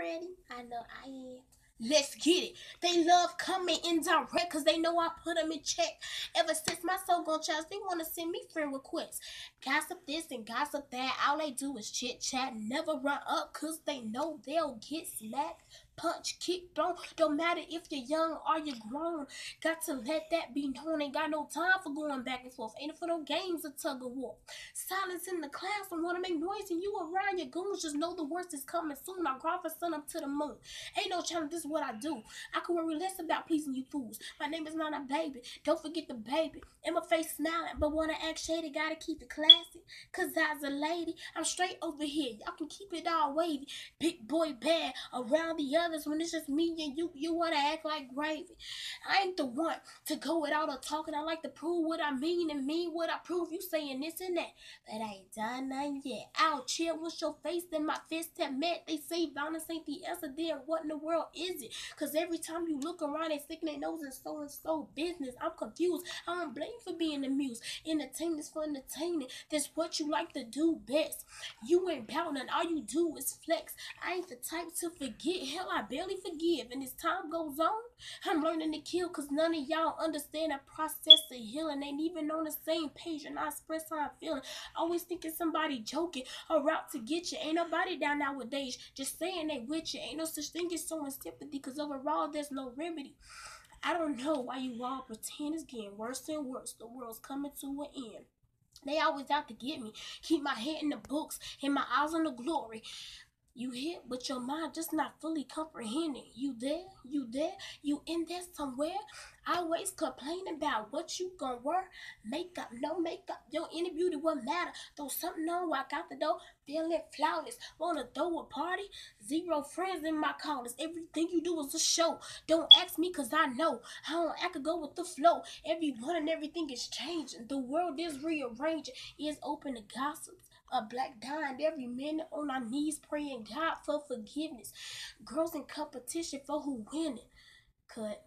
ready? I know I am. Let's get it. They love coming indirect because they know I put them in check. Ever since my soul gone child, they want to send me friend requests. Gossip this and gossip that. All they do is chit chat. Never run up because they know they'll get smacked punch, kick, throw. Don't matter if you're young or you're grown. Got to let that be known. Ain't got no time for going back and forth. Ain't for no games of tug of war. Silence in the classroom. Wanna make noise and you around your goons. Just know the worst is coming soon. I grind for sun up to the moon. Ain't no challenge. This is what I do. I can worry less about pleasing you fools. My name is not a baby. Don't forget the baby. And my face smiling, but wanna act shady. Gotta keep it classy. Cause I's a lady. I'm straight over here. Y'all can keep it all wavy. Big boy bad around the other others when it's just me and you. You want to act like gravy. I ain't the one to go without a talking. I like to prove what I mean and mean what I prove. You saying this and that, but I ain't done nothing yet. I'll chill with your face and my fist have met. They say violence ain't the answer. Then what in the world is it? Cause every time you look around, they sticking their nose in so and so business. I'm confused. I don't blame for being amused. Entertainment's for entertaining. That's what you like to do best. You ain't pouting. All you do is flex. I ain't the type to forget. Hell, I I barely forgive. And as time goes on, I'm learning to kill because none of y'all understand the process of healing. Ain't even on the same page and I express how I'm feeling. Always thinking somebody joking or out to get you. Ain't nobody down nowadays just saying they with you. Ain't no such thing as showing sympathy because overall there's no remedy. I don't know why you all pretend it's getting worse and worse. The world's coming to an end. They always out to get me. Keep my head in the books and my eyes on the glory. You here, but your mind just not fully comprehending. You there, you there, you in there somewhere. Always complaining about what you gonna wear. Makeup, no makeup, your inner beauty won't matter. Throw something on, walk out the door, feeling flawless. Wanna throw a party? Zero friends in my callers. Everything you do is a show. Don't ask me cause I know. I don't I could go with the flow. Everyone and everything is changing. The world is rearranging. Is open to gossips a black dying every minute on our knees praying God for forgiveness. Girls in competition for who winning. Cut.